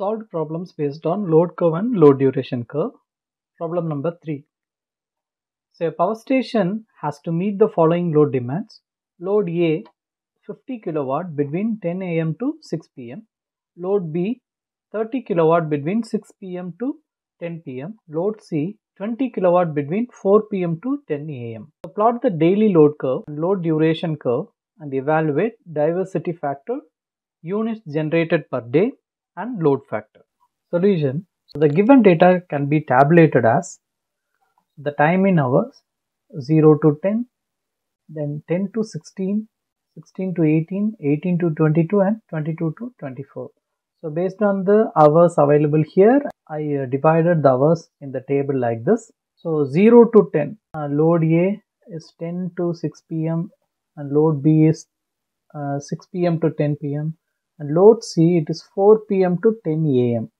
Solved problems based on load curve and load duration curve. Problem number 3. So a power station has to meet the following load demands. Load A 50 kilowatt between 10 am to 6 pm. Load B 30 kilowatt between 6 pm to 10 pm. Load C 20 kilowatt between 4 pm to 10 am. So plot the daily load curve and load duration curve and evaluate diversity factor, units generated per day and load factor. Solution. So the given data can be tabulated as the time in hours 0 to 10, then 10 to 16, 16 to 18, 18 to 22 and 22 to 24. So based on the hours available here, I uh, divided the hours in the table like this. So 0 to 10, uh, load A is 10 to 6 pm and load B is uh, 6 pm to 10 pm and load C it is 4 pm to 10 am.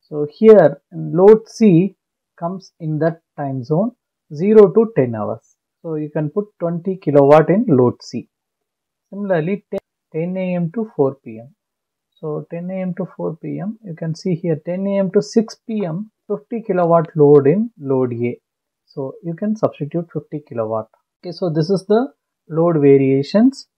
So here load C comes in that time zone 0 to 10 hours. So you can put 20 kilowatt in load C. Similarly 10, 10 am to 4 pm. So 10 am to 4 pm you can see here 10 am to 6 pm 50 kilowatt load in load A. So you can substitute 50 kilowatt. Okay so this is the load variations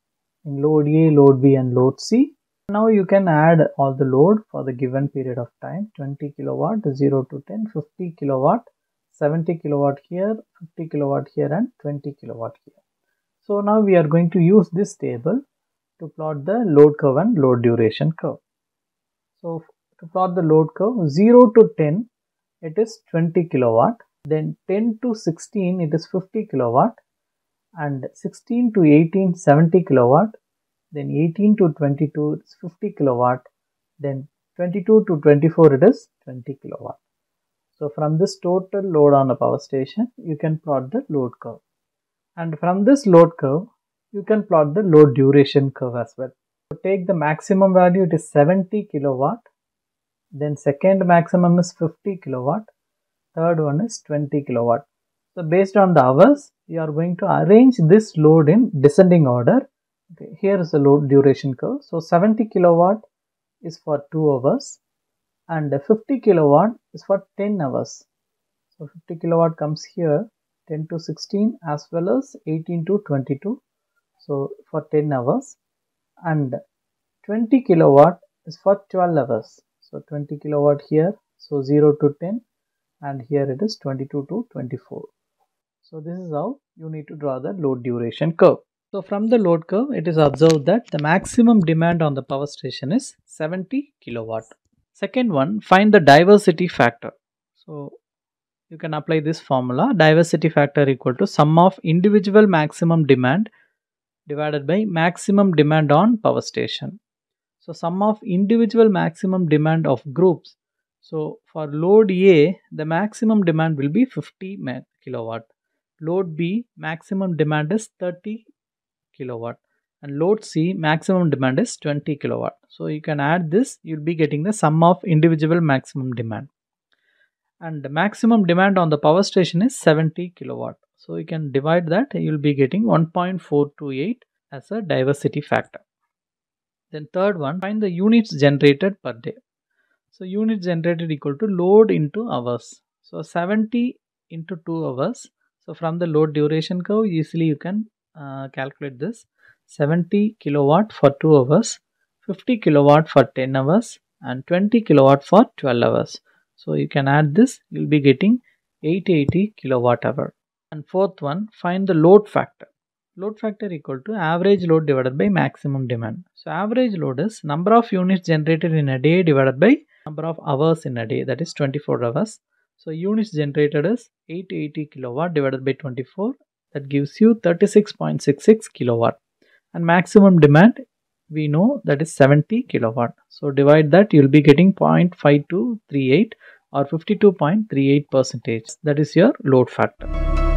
in load A, load B and load C. Now you can add all the load for the given period of time. 20 kilowatt 0 to 10 50 kilowatt 70 kilowatt here 50 kilowatt here and 20 kilowatt here. So now we are going to use this table to plot the load curve and load duration curve. So to plot the load curve 0 to 10 it is 20 kilowatt. Then 10 to 16 it is 50 kilowatt. And 16 to 18 70 kilowatt then 18 to 22 is 50 kilowatt then 22 to 24 it is 20 kilowatt. So from this total load on a power station you can plot the load curve. And from this load curve you can plot the load duration curve as well. So take the maximum value it is 70 kilowatt then second maximum is 50 kilowatt third one is 20 kilowatt. So based on the hours you are going to arrange this load in descending order okay here is the load duration curve. So 70 kilowatt is for 2 hours and 50 kilowatt is for 10 hours. So 50 kilowatt comes here 10 to 16 as well as 18 to 22 so for 10 hours and 20 kilowatt is for 12 hours. So 20 kilowatt here so 0 to 10 and here it is 22 to 24 so this is how you need to draw the load duration curve so from the load curve, it is observed that the maximum demand on the power station is 70 kilowatt. Second one, find the diversity factor. So you can apply this formula diversity factor equal to sum of individual maximum demand divided by maximum demand on power station. So sum of individual maximum demand of groups. So for load A, the maximum demand will be 50 kilowatt. Load B, maximum demand is 30 kilowatt and load C maximum demand is 20 kilowatt. So you can add this you'll be getting the sum of individual maximum demand and the maximum demand on the power station is 70 kilowatt. So you can divide that you'll be getting 1.428 as a diversity factor. Then third one find the units generated per day. So units generated equal to load into hours. So 70 into 2 hours. So from the load duration curve easily you can uh, calculate this. 70 kilowatt for 2 hours 50 kilowatt for 10 hours and 20 kilowatt for 12 hours. So you can add this you'll be getting 880 kilowatt hour. And fourth one find the load factor. Load factor equal to average load divided by maximum demand. So average load is number of units generated in a day divided by number of hours in a day that is 24 hours. So units generated is 880 kilowatt divided by 24 that gives you 36.66 kilowatt. And maximum demand we know that is 70 kilowatt. So divide that you'll be getting 0.5238 or 52.38 percentage. That is your load factor